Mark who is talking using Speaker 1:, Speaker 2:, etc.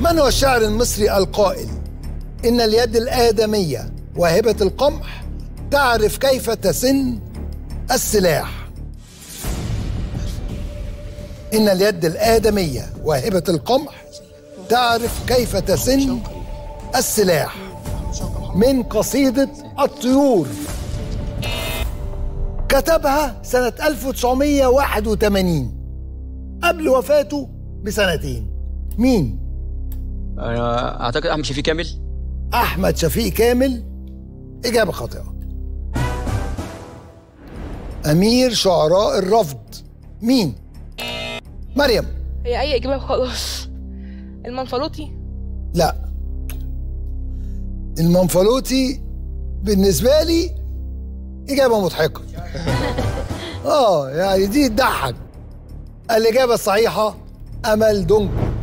Speaker 1: من هو الشاعر المصري القائل إن اليد الآدمية واهبة القمح تعرف كيف تسن السلاح؟ إن اليد الآدمية واهبة القمح تعرف كيف تسن السلاح. من قصيدة الطيور. كتبها سنة 1981 قبل وفاته بسنتين. مين؟
Speaker 2: أنا أعتقد أحمد شفيق كامل.
Speaker 1: أحمد شفيق كامل. إجابة خاطئة. أمير شعراء الرفض. مين؟ مريم.
Speaker 3: هي أي إجابة؟ خلاص. المنفلوطي؟
Speaker 1: لا. المنفلوطي بالنسبة لي إجابة مضحكة. آه يعني دي تضحك. الإجابة الصحيحة أمل دنكو